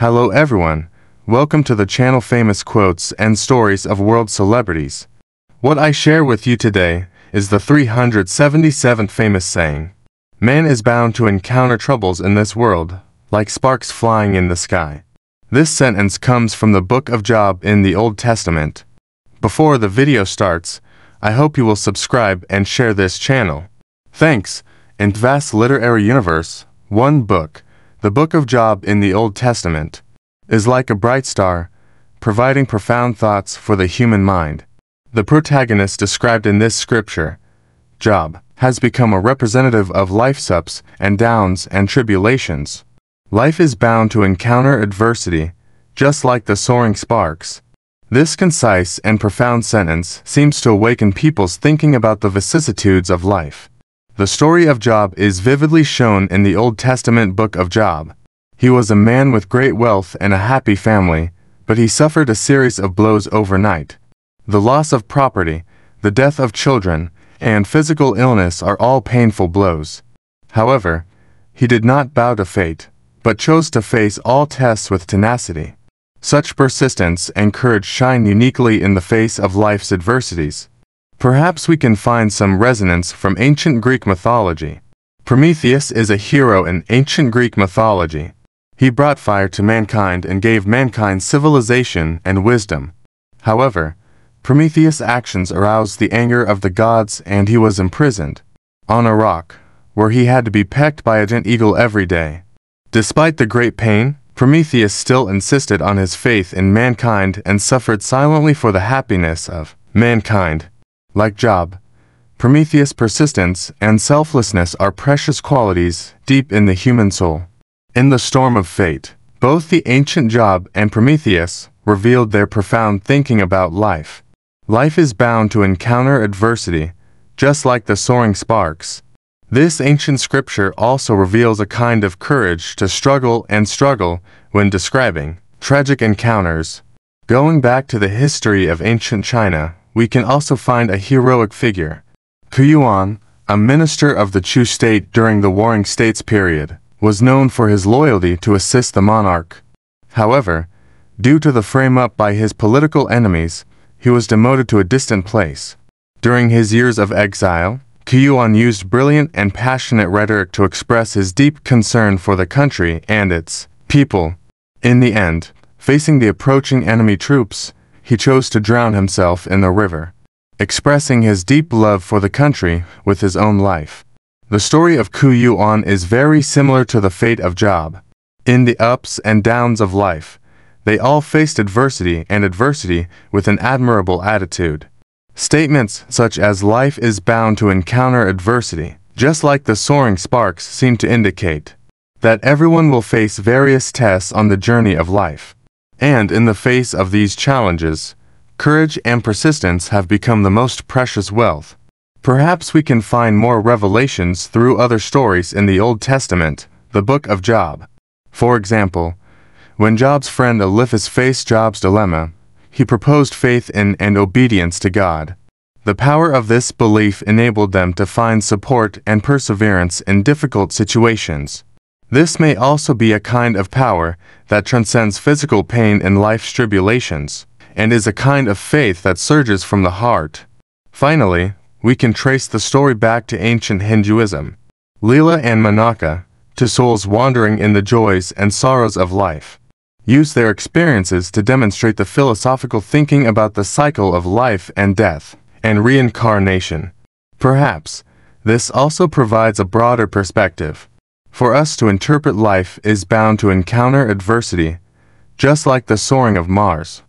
Hello everyone. Welcome to the channel Famous Quotes and Stories of World Celebrities. What I share with you today is the 377th famous saying. Man is bound to encounter troubles in this world, like sparks flying in the sky. This sentence comes from the book of Job in the Old Testament. Before the video starts, I hope you will subscribe and share this channel. Thanks. In vast literary universe, one book, the book of Job in the Old Testament, is like a bright star, providing profound thoughts for the human mind. The protagonist described in this scripture, Job, has become a representative of life's ups and downs and tribulations. Life is bound to encounter adversity, just like the soaring sparks. This concise and profound sentence seems to awaken people's thinking about the vicissitudes of life. The story of Job is vividly shown in the Old Testament book of Job. He was a man with great wealth and a happy family, but he suffered a series of blows overnight. The loss of property, the death of children, and physical illness are all painful blows. However, he did not bow to fate but chose to face all tests with tenacity. Such persistence and courage shine uniquely in the face of life's adversities. Perhaps we can find some resonance from ancient Greek mythology. Prometheus is a hero in ancient Greek mythology. He brought fire to mankind and gave mankind civilization and wisdom. However, Prometheus' actions aroused the anger of the gods and he was imprisoned on a rock, where he had to be pecked by a giant eagle every day. Despite the great pain, Prometheus still insisted on his faith in mankind and suffered silently for the happiness of mankind. Like Job, Prometheus' persistence and selflessness are precious qualities deep in the human soul. In the storm of fate, both the ancient Job and Prometheus revealed their profound thinking about life. Life is bound to encounter adversity, just like the soaring sparks, this ancient scripture also reveals a kind of courage to struggle and struggle when describing tragic encounters. Going back to the history of ancient China, we can also find a heroic figure. Qu Yuan, a minister of the Chu state during the Warring States period, was known for his loyalty to assist the monarch. However, due to the frame up by his political enemies, he was demoted to a distant place. During his years of exile, Qu Yuan used brilliant and passionate rhetoric to express his deep concern for the country and its people. In the end, facing the approaching enemy troops, he chose to drown himself in the river, expressing his deep love for the country with his own life. The story of Qu Yuan is very similar to the fate of Job. In the ups and downs of life, they all faced adversity and adversity with an admirable attitude. Statements such as life is bound to encounter adversity, just like the soaring sparks seem to indicate that everyone will face various tests on the journey of life. And in the face of these challenges, courage and persistence have become the most precious wealth. Perhaps we can find more revelations through other stories in the Old Testament, the book of Job. For example, when Job's friend Eliphaz faced Job's dilemma, he proposed faith in and obedience to God. The power of this belief enabled them to find support and perseverance in difficult situations. This may also be a kind of power that transcends physical pain and life's tribulations, and is a kind of faith that surges from the heart. Finally, we can trace the story back to ancient Hinduism. Leela and Manaka, to souls wandering in the joys and sorrows of life use their experiences to demonstrate the philosophical thinking about the cycle of life and death and reincarnation. Perhaps, this also provides a broader perspective. For us to interpret life is bound to encounter adversity, just like the soaring of Mars.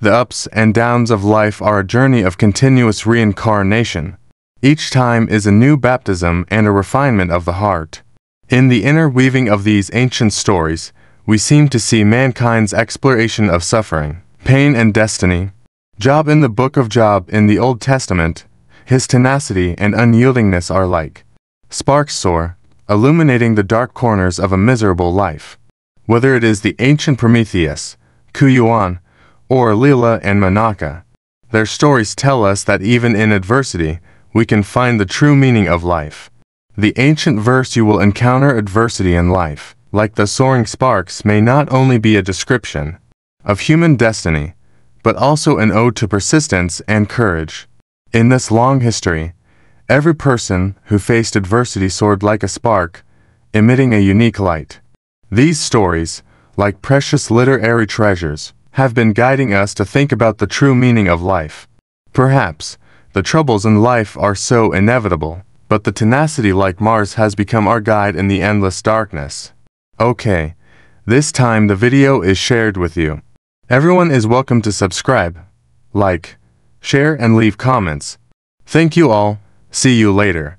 The ups and downs of life are a journey of continuous reincarnation. Each time is a new baptism and a refinement of the heart. In the inner weaving of these ancient stories, we seem to see mankind's exploration of suffering, pain, and destiny. Job in the book of Job in the Old Testament, his tenacity and unyieldingness are like sparks soar, illuminating the dark corners of a miserable life. Whether it is the ancient Prometheus, Qu Yuan, or Leela and Manaka, their stories tell us that even in adversity, we can find the true meaning of life. The ancient verse you will encounter adversity in life like the soaring sparks, may not only be a description of human destiny, but also an ode to persistence and courage. In this long history, every person who faced adversity soared like a spark, emitting a unique light. These stories, like precious literary treasures, have been guiding us to think about the true meaning of life. Perhaps, the troubles in life are so inevitable, but the tenacity like Mars has become our guide in the endless darkness. Okay, this time the video is shared with you. Everyone is welcome to subscribe, like, share and leave comments. Thank you all, see you later.